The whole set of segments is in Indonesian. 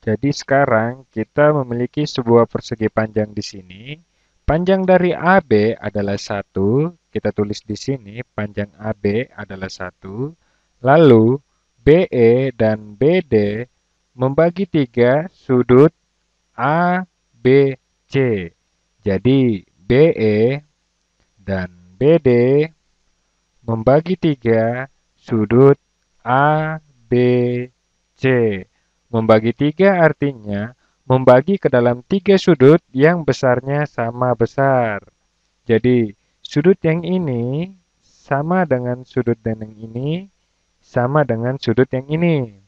Jadi sekarang kita memiliki sebuah persegi panjang di sini. Panjang dari AB adalah 1. Kita tulis di sini panjang AB adalah 1. Lalu BE dan BD membagi tiga sudut ABC. Jadi BE dan BD membagi tiga sudut ABC. Membagi tiga artinya membagi ke dalam tiga sudut yang besarnya sama besar. Jadi, sudut yang ini sama dengan sudut dan yang ini sama dengan sudut yang ini.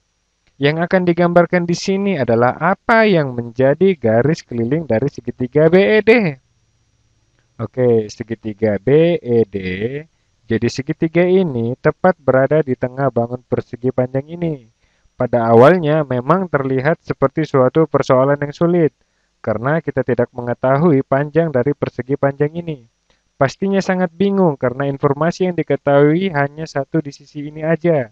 Yang akan digambarkan di sini adalah apa yang menjadi garis keliling dari segitiga BED. Oke, segitiga BED. Jadi segitiga ini tepat berada di tengah bangun persegi panjang ini. Pada awalnya memang terlihat seperti suatu persoalan yang sulit, karena kita tidak mengetahui panjang dari persegi panjang ini. Pastinya sangat bingung karena informasi yang diketahui hanya satu di sisi ini aja.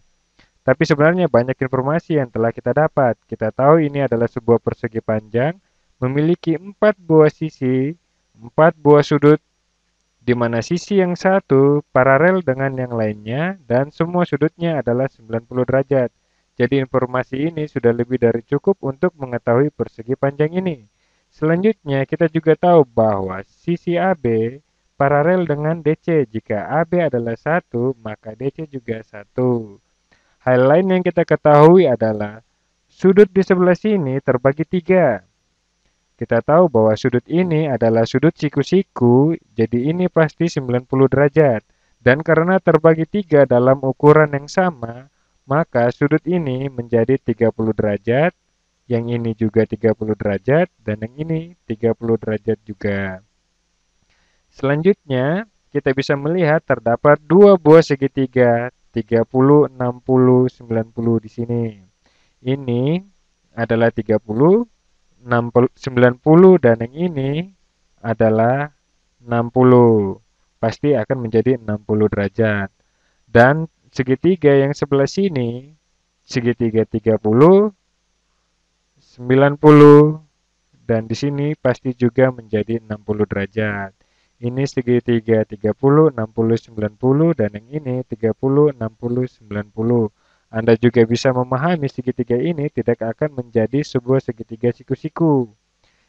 Tapi sebenarnya banyak informasi yang telah kita dapat. Kita tahu ini adalah sebuah persegi panjang, memiliki empat buah sisi, empat buah sudut, di mana sisi yang satu paralel dengan yang lainnya, dan semua sudutnya adalah 90 derajat. Jadi informasi ini sudah lebih dari cukup untuk mengetahui persegi panjang ini. Selanjutnya, kita juga tahu bahwa sisi AB paralel dengan DC. Jika AB adalah satu, maka DC juga satu. Hal lain yang kita ketahui adalah sudut di sebelah sini terbagi tiga. Kita tahu bahwa sudut ini adalah sudut siku-siku, jadi ini pasti 90 derajat. Dan karena terbagi tiga dalam ukuran yang sama, maka sudut ini menjadi 30 derajat, yang ini juga 30 derajat, dan yang ini 30 derajat juga. Selanjutnya, kita bisa melihat terdapat dua buah segitiga 30, 60, 90 di sini. Ini adalah 30, 60, 90 dan yang ini adalah 60. Pasti akan menjadi 60 derajat. Dan segitiga yang sebelah sini, segitiga 30, 90, dan di sini pasti juga menjadi 60 derajat. Ini segitiga 30, 60, 90 dan yang ini 30, 60, 90. Anda juga bisa memahami segitiga ini tidak akan menjadi sebuah segitiga siku-siku.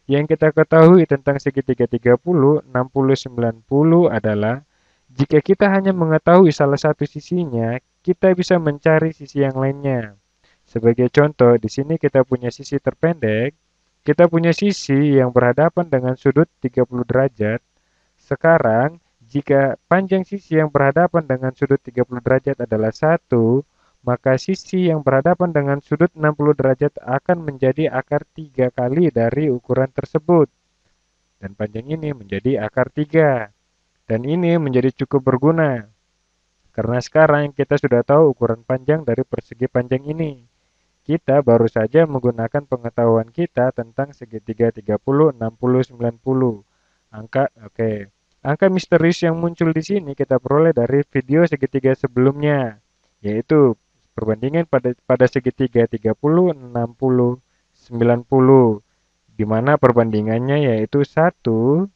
Yang kita ketahui tentang segitiga 30, 60, 90 adalah jika kita hanya mengetahui salah satu sisinya, kita bisa mencari sisi yang lainnya. Sebagai contoh, di sini kita punya sisi terpendek, kita punya sisi yang berhadapan dengan sudut 30 derajat, sekarang, jika panjang sisi yang berhadapan dengan sudut 30 derajat adalah 1, maka sisi yang berhadapan dengan sudut 60 derajat akan menjadi akar 3 kali dari ukuran tersebut. Dan panjang ini menjadi akar 3. Dan ini menjadi cukup berguna. Karena sekarang kita sudah tahu ukuran panjang dari persegi panjang ini. Kita baru saja menggunakan pengetahuan kita tentang segitiga 30, 60, 90. Angka, oke. Okay. Angka misterius yang muncul di sini kita peroleh dari video segitiga sebelumnya, yaitu perbandingan pada pada segitiga 30, 60, 90, di mana perbandingannya yaitu 1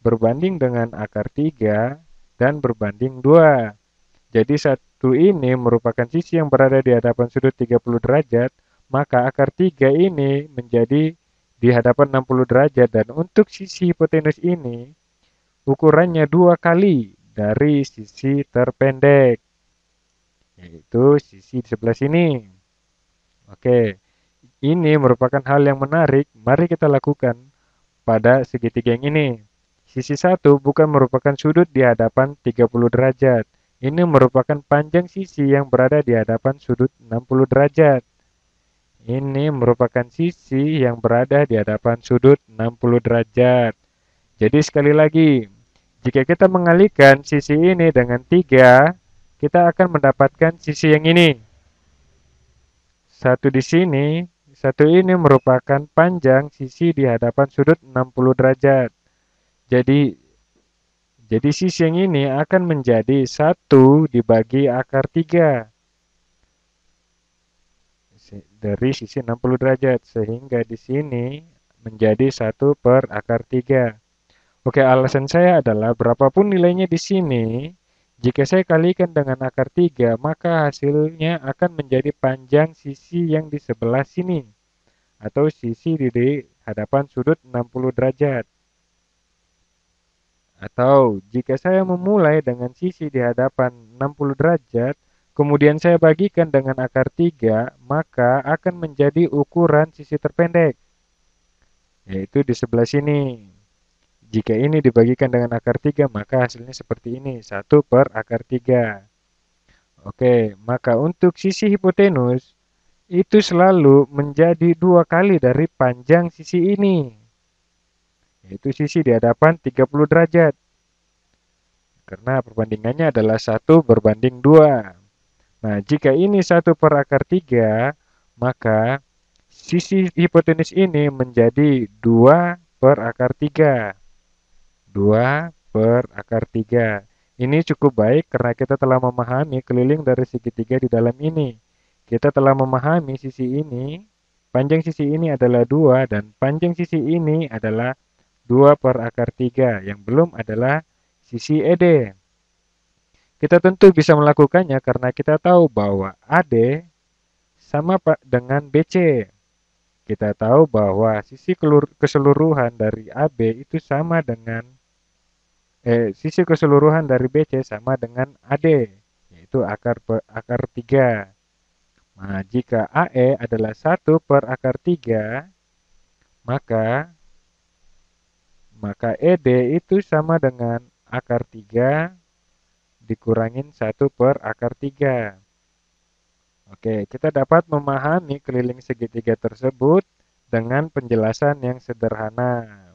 berbanding dengan akar 3 dan berbanding 2. Jadi satu ini merupakan sisi yang berada di hadapan sudut 30 derajat, maka akar 3 ini menjadi di hadapan 60 derajat dan untuk sisi hipotenus ini ukurannya dua kali dari sisi terpendek, yaitu sisi di sebelah sini. Oke, ini merupakan hal yang menarik. Mari kita lakukan pada segitiga yang ini. Sisi satu bukan merupakan sudut di hadapan 30 derajat. Ini merupakan panjang sisi yang berada di hadapan sudut 60 derajat. Ini merupakan sisi yang berada di hadapan sudut 60 derajat. Jadi sekali lagi, jika kita mengalihkan sisi ini dengan 3, kita akan mendapatkan sisi yang ini. Satu di sini, satu ini merupakan panjang sisi di hadapan sudut 60 derajat. Jadi, jadi sisi yang ini akan menjadi 1 dibagi akar 3. dari sisi 60 derajat sehingga di sini menjadi 1 per akar 3. Oke, alasan saya adalah berapapun nilainya di sini, jika saya kalikan dengan akar 3, maka hasilnya akan menjadi panjang sisi yang di sebelah sini atau sisi di hadapan sudut 60 derajat. Atau jika saya memulai dengan sisi di hadapan 60 derajat, kemudian saya bagikan dengan akar 3, maka akan menjadi ukuran sisi terpendek, yaitu di sebelah sini. Jika ini dibagikan dengan akar 3, maka hasilnya seperti ini, 1 per akar 3. Oke, maka untuk sisi hipotenus, itu selalu menjadi dua kali dari panjang sisi ini, yaitu sisi di hadapan 30 derajat. Karena perbandingannya adalah 1 berbanding 2. Nah, jika ini 1 per akar 3, maka sisi hipotenus ini menjadi 2 per akar 3. 2 per akar 3. Ini cukup baik karena kita telah memahami keliling dari segitiga di dalam ini. Kita telah memahami sisi ini, panjang sisi ini adalah 2 dan panjang sisi ini adalah 2 per akar 3. Yang belum adalah sisi ED. Kita tentu bisa melakukannya karena kita tahu bahwa AD sama dengan BC. Kita tahu bahwa sisi keseluruhan dari AB itu sama dengan eh, sisi keseluruhan dari BC sama dengan AD, yaitu akar per, akar 3. Nah, jika AE adalah 1 per akar 3, maka maka ED itu sama dengan akar 3 dikurangin 1 per akar 3. Oke, kita dapat memahami keliling segitiga tersebut dengan penjelasan yang sederhana.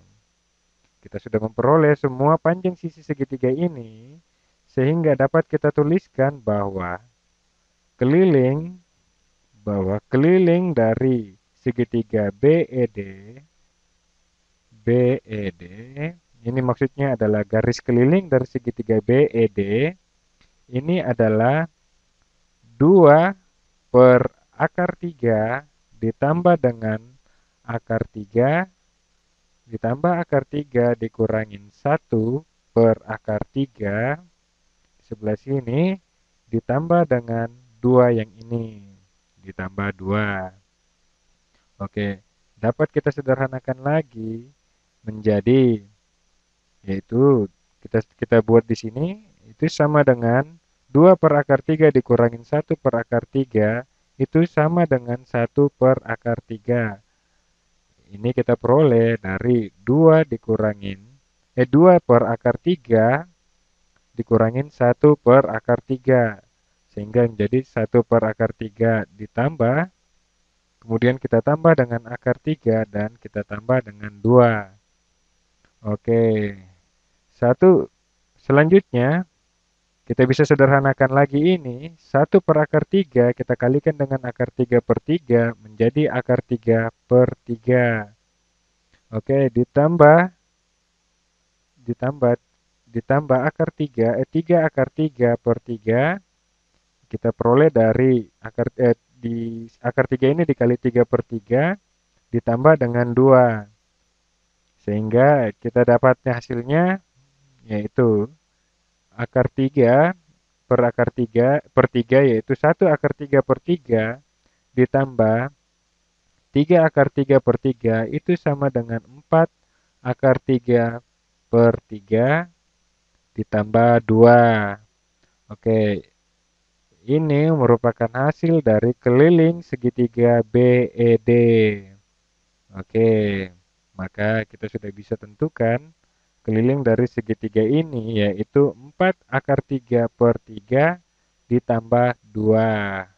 Kita sudah memperoleh semua panjang sisi segitiga ini, sehingga dapat kita tuliskan bahwa keliling bahwa keliling dari segitiga BED BED ini maksudnya adalah garis keliling dari segitiga BED ini adalah 2 per akar 3 ditambah dengan akar 3 ditambah akar 3 dikurangin 1 per akar 3 di sebelah sini ditambah dengan 2 yang ini ditambah 2 oke dapat kita sederhanakan lagi menjadi yaitu kita kita buat di sini itu sama dengan 2 per akar 3 dikurangin 1 per akar 3 itu sama dengan 1 per akar 3. Ini kita peroleh dari 2 dikurangin, eh 2 per akar 3 dikurangin 1 per akar 3. Sehingga menjadi 1 per akar 3 ditambah, kemudian kita tambah dengan akar 3 dan kita tambah dengan 2. Oke, satu selanjutnya kita bisa sederhanakan lagi ini, 1 per akar 3 kita kalikan dengan akar 3 per 3 menjadi akar 3 per 3. Oke, ditambah ditambah ditambah akar 3, eh 3 akar 3 per 3 kita peroleh dari akar eh, di akar 3 ini dikali 3 per 3 ditambah dengan 2. Sehingga kita dapatnya hasilnya yaitu akar 3 per akar 3 per 3 yaitu 1 akar 3 per 3 ditambah 3 akar 3 per 3 itu sama dengan 4 akar 3 per 3 ditambah 2. Oke, ini merupakan hasil dari keliling segitiga BED. Oke, maka kita sudah bisa tentukan keliling dari segitiga ini yaitu 4 akar 3 per 3 ditambah 2.